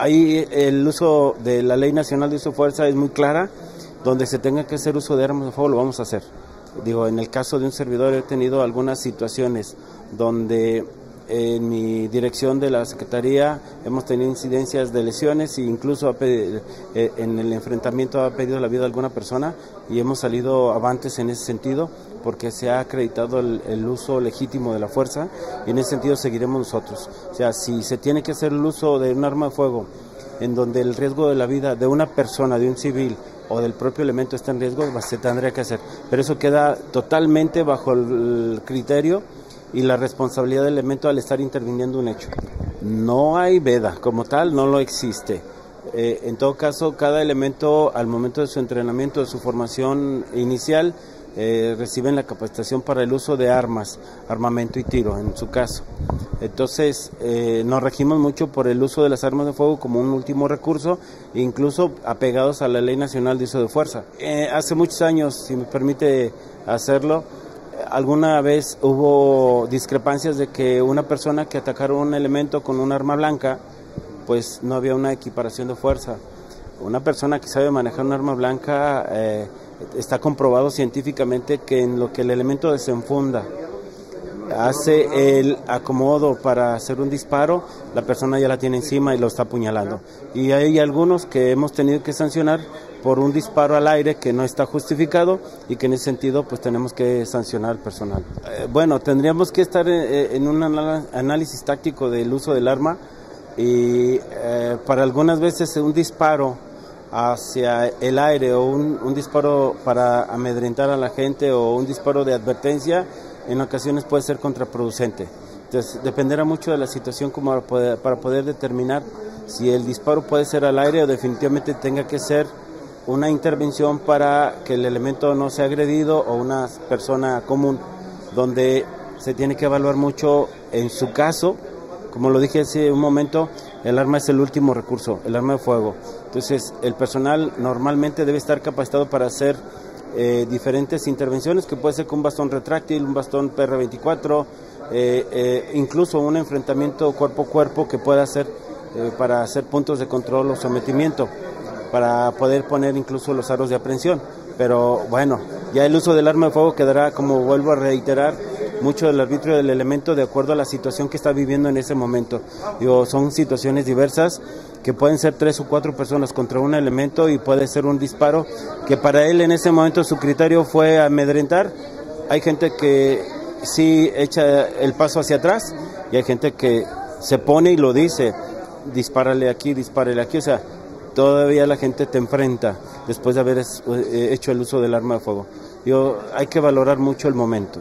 ahí el uso de la Ley Nacional de Uso de Fuerza es muy clara, donde se tenga que hacer uso de armas de fuego lo vamos a hacer. Digo, en el caso de un servidor he tenido algunas situaciones donde en mi dirección de la Secretaría hemos tenido incidencias de lesiones e incluso eh, en el enfrentamiento ha pedido la vida de alguna persona y hemos salido avantes en ese sentido porque se ha acreditado el, uso legítimo de la fuerza y en ese sentido seguiremos nosotros. O sea, si se tiene que hacer el uso de un arma de fuego en donde el riesgo de la vida de una persona, de un civil o del propio elemento está en riesgo, se tendría que hacer. Pero eso queda totalmente bajo el criterio y la responsabilidad del elemento al estar interviniendo un hecho. No hay veda, como tal, no lo existe. Eh, en todo caso, cada elemento al momento de su entrenamiento, de su formación inicial, eh, reciben la capacitación para el uso de armas, armamento y tiro, en su caso. Entonces, eh, nos regimos mucho por el uso de las armas de fuego como un último recurso, incluso apegados a la Ley Nacional de Uso de Fuerza. hace muchos años, si me permite hacerlo, alguna vez hubo discrepancias de que una persona que atacara un elemento con un arma blanca, pues no había una equiparación de fuerza. Una persona que sabe manejar un arma blanca eh, está comprobado científicamente que en lo que el elemento desenfunda hace el acomodo para hacer un disparo, la persona ya la tiene encima y lo está apuñalando. Y hay algunos que hemos tenido que sancionar por un disparo al aire que no está justificado y que en ese sentido pues tenemos que sancionar al personal. Eh, bueno, tendríamos que estar eh, en un análisis táctico del uso del arma y eh, para algunas veces un disparo hacia el aire o un, disparo para amedrentar a la gente o un disparo de advertencia en ocasiones puede ser contraproducente. Entonces dependerá mucho de la situación como para poder determinar si el disparo puede ser al aire o definitivamente tenga que ser una intervención para que el elemento no sea agredido o una persona común, donde se tiene que evaluar mucho en su caso, como lo dije hace un momento, el arma es el último recurso, el arma de fuego. Entonces, el personal normalmente debe estar capacitado para hacer eh, diferentes intervenciones, que puede ser con un bastón retráctil, un bastón PR24, eh, eh, incluso un enfrentamiento cuerpo a cuerpo que pueda hacer para hacer puntos de control o sometimiento para poder poner incluso los aros de aprehensión. Pero bueno, ya el uso del arma de fuego quedará, como vuelvo a reiterar, mucho del arbitrio del elemento de acuerdo a la situación que está viviendo en ese momento. Digo, son situaciones diversas que pueden ser tres o cuatro personas contra un elemento y puede ser un disparo que para él en ese momento su criterio fue amedrentar. Hay gente que sí echa el paso hacia atrás y hay gente que se pone y lo dice, dispárale aquí, dispárale aquí, o sea, todavía la gente te enfrenta después de haber eh, hecho el uso del arma de fuego. Yo, hay que valorar mucho el momento.